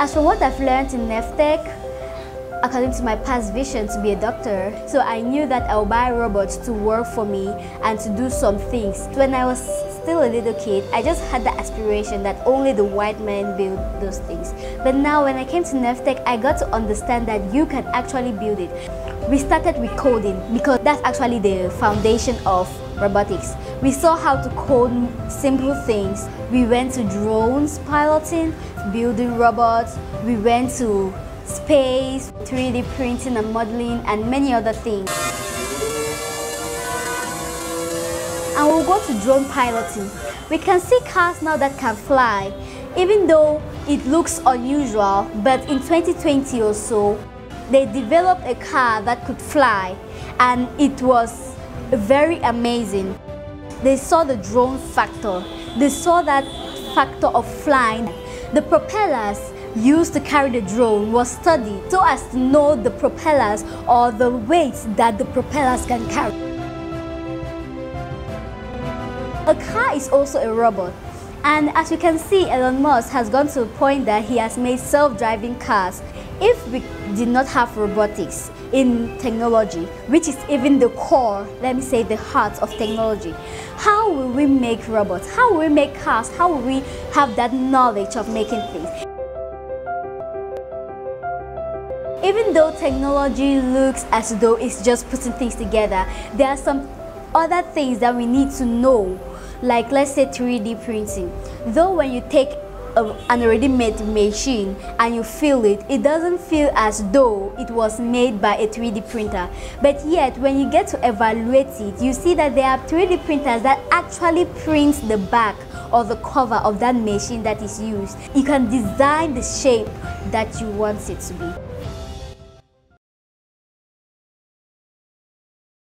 As for what I've learned in Nervtek, according to my past vision to be a doctor. So I knew that I'll buy robots to work for me and to do some things. When I was still a little kid, I just had the aspiration that only the white men build those things. But now when I came to Nervtek, I got to understand that you can actually build it. We started with coding because that's actually the foundation of robotics. We saw how to code simple things. We went to drones piloting, building robots. We went to space, 3D printing and modeling, and many other things. And we'll go to drone piloting. We can see cars now that can fly, even though it looks unusual, but in 2020 or so, they developed a car that could fly, and it was very amazing. They saw the drone factor. They saw that factor of flying. The propellers used to carry the drone was studied so as to know the propellers or the weights that the propellers can carry. A car is also a robot. And as you can see, Elon Musk has gone to a point that he has made self-driving cars. If we did not have robotics in technology, which is even the core, let me say the heart of technology, how will we make robots? How will we make cars? How will we have that knowledge of making things? Even though technology looks as though it's just putting things together, there are some other things that we need to know, like let's say 3D printing. Though when you take an already made machine and you feel it, it doesn't feel as though it was made by a 3D printer. But yet, when you get to evaluate it, you see that there are 3D printers that actually print the back or the cover of that machine that is used. You can design the shape that you want it to be.